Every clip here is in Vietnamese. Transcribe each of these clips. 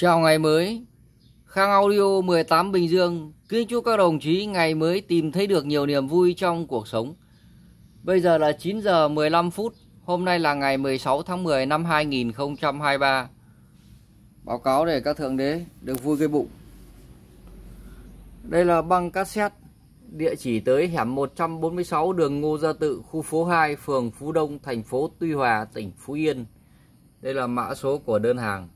Chào ngày mới. Khang Audio 18 Bình Dương Kính chúc các đồng chí ngày mới tìm thấy được nhiều niềm vui trong cuộc sống. Bây giờ là 9 giờ 15 phút Hôm nay là ngày 16 tháng 10 năm 2023 Báo cáo để các thượng đế được vui cái bụng. Đây là băng cassette Địa chỉ tới hẻm 146 đường Ngô Gia Tự, khu phố 2, phường Phú Đông, thành phố Tuy Hòa, tỉnh Phú Yên. Đây là mã số của đơn hàng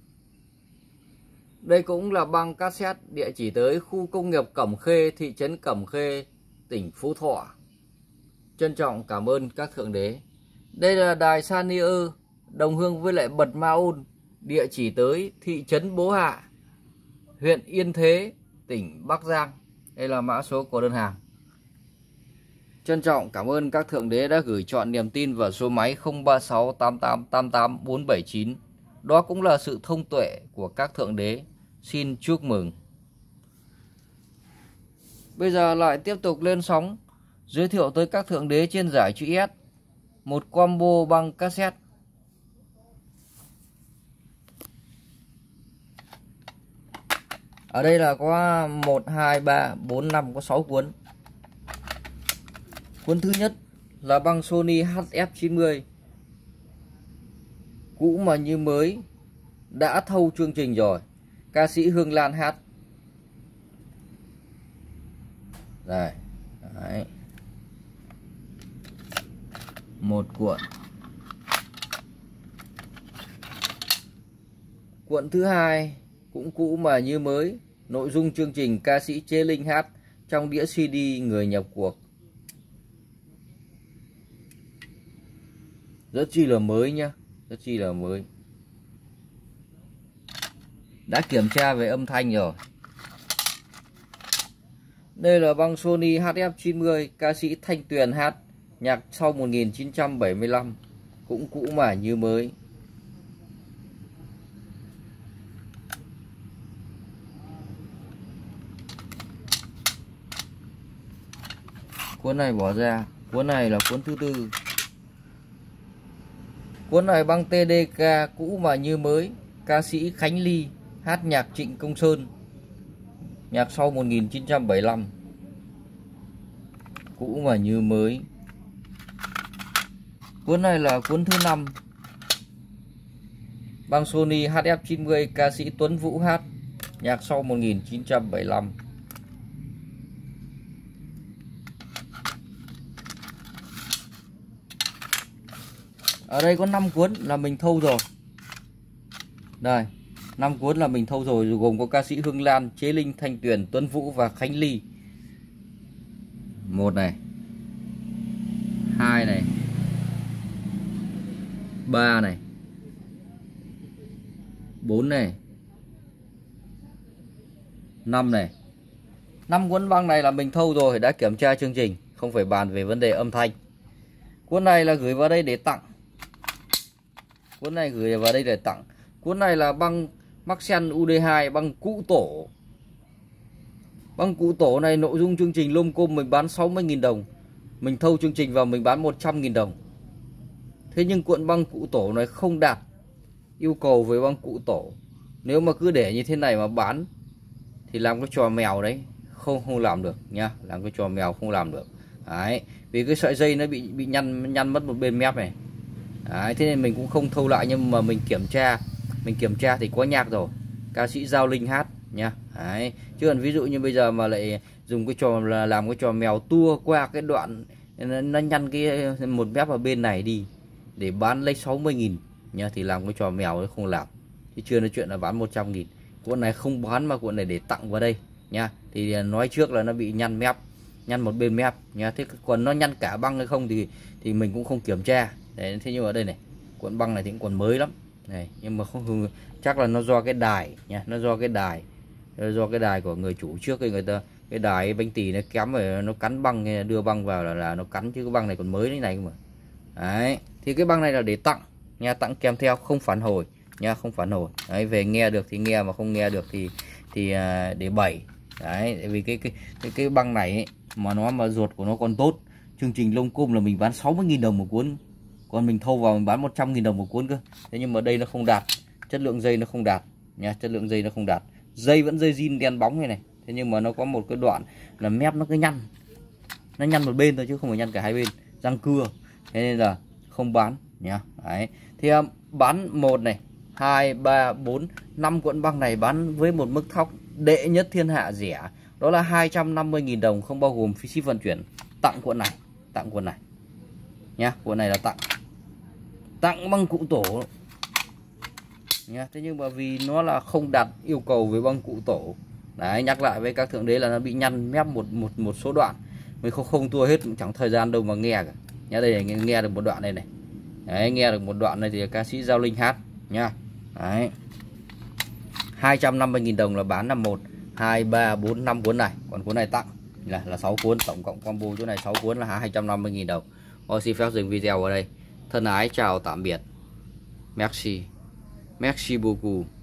đây cũng là băng cassette địa chỉ tới khu công nghiệp Cẩm Khê, thị trấn Cẩm Khê, tỉnh Phú Thọ. Trân trọng cảm ơn các thượng đế. Đây là đài Sanier, đồng hương với lại Bật Ma địa chỉ tới thị trấn Bố Hạ, huyện Yên Thế, tỉnh Bắc Giang. Đây là mã số của đơn hàng. Trân trọng cảm ơn các thượng đế đã gửi chọn niềm tin vào số máy 0368888479. Đó cũng là sự thông tuệ của các thượng đế xin chúc mừng. Bây giờ lại tiếp tục lên sóng, giới thiệu tới các thượng đế trên giải chữ S, một combo băng cassette. Ở đây là có 1 2 3 4 5 có 6 cuốn. Cuốn thứ nhất là băng Sony HF90 cũ mà như mới, đã thâu chương trình rồi ca sĩ Hương Lan hát. Đây, Đấy. một cuộn. Cuộn thứ hai, cũng cũ mà như mới, nội dung chương trình ca sĩ Chế Linh hát trong đĩa CD người nhập cuộc. Rất chi là mới nhá, rất chi là mới đã kiểm tra về âm thanh rồi. Đây là băng Sony HF90 ca sĩ Thanh Tuyền hát, nhạc sau 1975 cũng cũ mà như mới. Cuốn này bỏ ra, cuốn này là cuốn thứ tư. Cuốn này băng TDK cũ mà như mới, ca sĩ Khánh Ly hát nhạc Trịnh Công Sơn, nhạc sau 1975 cũ mà như mới. Cuốn này là cuốn thứ năm. Băng Sony HF90 ca sĩ Tuấn Vũ hát nhạc sau 1975 ở đây có 5 cuốn là mình thâu rồi. Đây năm cuốn là mình thâu rồi gồm có ca sĩ Hương Lan, Chế Linh, Thanh Tuyền, Tuấn Vũ và Khánh Ly. Một này. Hai này. Ba này. Bốn này. Năm này. Năm cuốn băng này là mình thâu rồi đã kiểm tra chương trình, không phải bàn về vấn đề âm thanh. Cuốn này là gửi vào đây để tặng. Cuốn này gửi vào đây để tặng. Cuốn này là băng Maxen UD2 băng cũ tổ. Băng cũ tổ này nội dung chương trình lôm côm mình bán 60.000 đồng Mình thâu chương trình vào mình bán 100.000 đồng. Thế nhưng cuộn băng cũ tổ này không đạt Yêu cầu với băng cũ tổ. Nếu mà cứ để như thế này mà bán Thì làm cái trò mèo đấy Không không làm được nha Làm cái trò mèo không làm được. Đấy Vì cái sợi dây nó bị bị nhăn nhăn mất một bên mép này. Đấy, thế nên mình cũng không thâu lại nhưng mà mình kiểm tra mình kiểm tra thì có nhạc rồi. Ca sĩ giao linh hát nha Đấy. chứ còn ví dụ như bây giờ mà lại dùng cái trò là làm cái trò mèo tua qua cái đoạn, nó nhăn cái, một mép ở bên này đi, để bán lấy 60 nghìn nha thì làm cái trò mèo nó không làm. Chứ chưa nói chuyện là bán 100 nghìn. Cuộn này không bán mà cuộn này để tặng vào đây nha thì nói trước là nó bị nhăn mép, nhăn một bên mép nha thế còn nó nhăn cả băng hay không thì thì mình cũng không kiểm tra. Đấy, thế nhưng mà đây này, cuộn băng này thì cũng còn mới lắm này nhưng mà không chắc là nó do cái đài nha nó do cái đài nó do cái đài của người chủ trước cái người ta cái đài bánh tì nó kém rồi nó cắn băng đưa băng vào là, là nó cắn chứ cái băng này còn mới thế này mà. Đấy thì cái băng này là để tặng nha tặng kèm theo không phản hồi nha không phản hồi. Đấy về nghe được thì nghe mà không nghe được thì thì à, để bảy đấy vì cái cái cái, cái băng này ấy, mà nó mà ruột của nó còn tốt chương trình lông cung là mình bán 60.000 đồng một cuốn còn mình thâu vào mình bán 100.000 đồng một cuốn cơ. Thế nhưng mà đây nó không đạt, chất lượng dây nó không đạt nha, chất lượng dây nó không đạt. Dây vẫn dây zin đen bóng này này, thế nhưng mà nó có một cái đoạn là mép nó cứ nhăn. Nó nhăn một bên thôi chứ không phải nhăn cả hai bên, răng cưa. Thế nên là không bán nhá đấy. Thì à, bán một này, hai, ba, bốn, năm cuộn băng này bán với một mức thóc đệ nhất thiên hạ rẻ. Đó là 250.000 đồng không bao gồm phí ship vận chuyển tặng cuộn này, tặng cuộn này nhá cuộn này là tặng tặng băng cụ tổ. Nhá thế nhưng mà vì nó là không đạt yêu cầu với băng cụ tổ. Đấy nhắc lại với các thượng đế là nó bị nhăn mép một một một số đoạn. Mình không không tua hết chẳng thời gian đâu mà nghe cả. Nhá đây nghe, nghe được một đoạn này này. Đấy nghe được một đoạn này thì ca sĩ giao linh hát nha đấy. 250.000 đồng là bán là một hai ba bốn năm cuốn này. Còn cuốn này tặng là là 6 cuốn tổng cộng combo chỗ này 6 cuốn là 250.000 đồng. Tôi xin phép dừng video ở đây thân ái chào tạm biệt. Merci. Merci beaucoup.